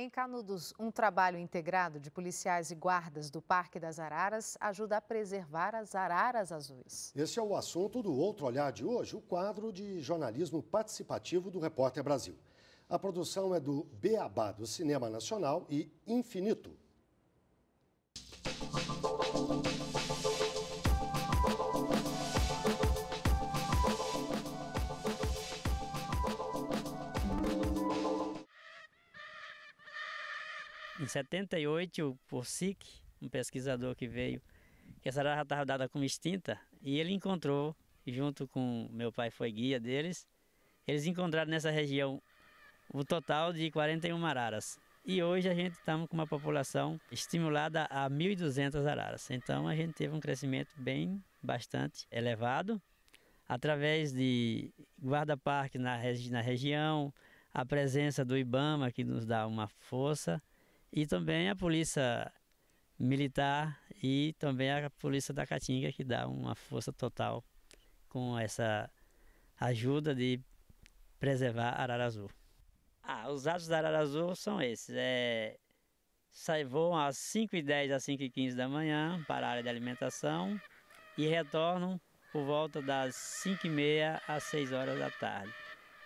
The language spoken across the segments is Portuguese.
Em Canudos, um trabalho integrado de policiais e guardas do Parque das Araras ajuda a preservar as araras azuis. Esse é o assunto do Outro Olhar de hoje, o quadro de jornalismo participativo do Repórter Brasil. A produção é do Beabá do Cinema Nacional e Infinito. Em 78, por SIC, um pesquisador que veio, que essa área estava dada como extinta, e ele encontrou, junto com meu pai foi guia deles, eles encontraram nessa região o total de 41 araras. E hoje a gente está com uma população estimulada a 1.200 araras. Então a gente teve um crescimento bem bastante elevado, através de guarda-parque na, regi na região, a presença do IBAMA que nos dá uma força e também a polícia militar e também a polícia da Caatinga que dá uma força total com essa ajuda de preservar arara azul. Ah, os atos da arara azul são esses. É, voam às 5h10 às 5h15 da manhã para a área de alimentação e retornam por volta das 5h30 às 6 horas da tarde.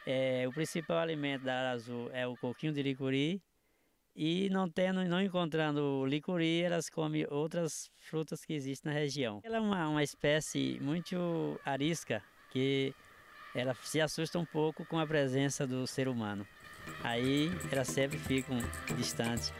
É, o principal alimento da arara azul é o coquinho de licuri, e não tendo, não encontrando licuri, elas comem outras frutas que existem na região. Ela é uma, uma espécie muito arisca que ela se assusta um pouco com a presença do ser humano. Aí elas sempre ficam distantes.